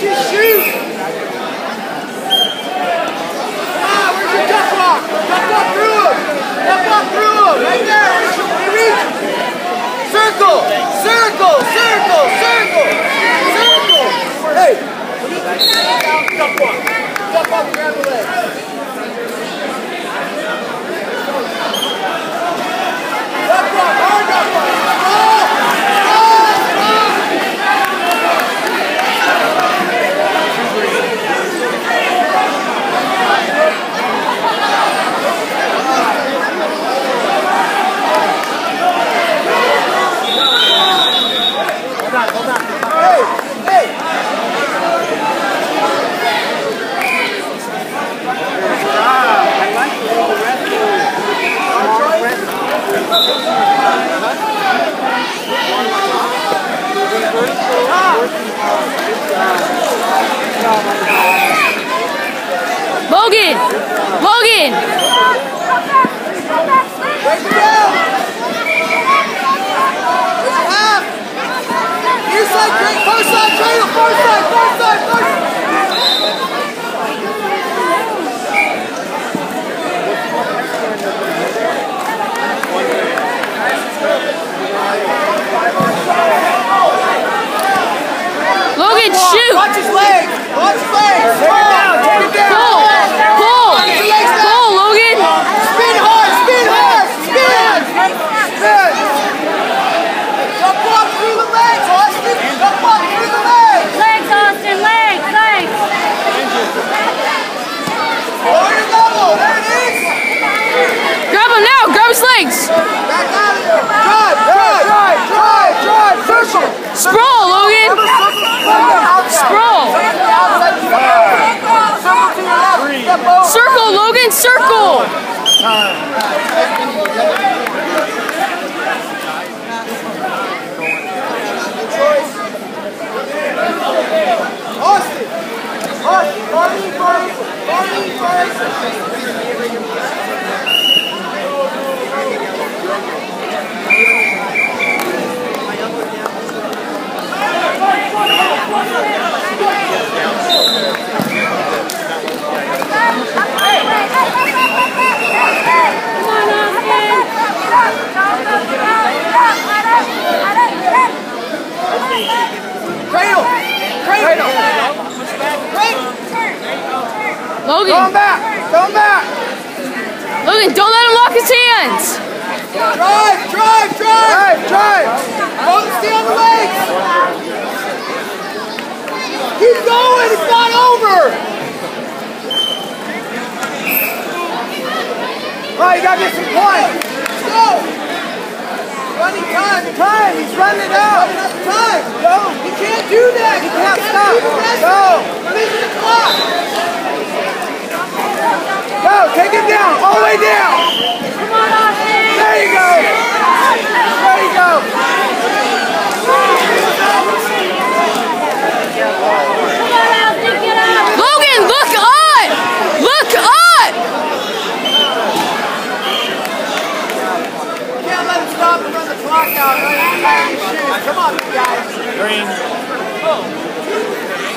That's your. 먹인! 먹인! Six legs. Drive, drive, drive, circle. Sprawl, Logan. Sprawl. Circle, Logan, circle. Logan! Throw back! Throw back! Logan, don't let him lock his hand! keep going. It's not over. All right, you got to get some points. Let's go. Running time. Time. He's running out. Running out time. Go. He can't do that. He can't stop. Go. Come on, guys. Green. Oh.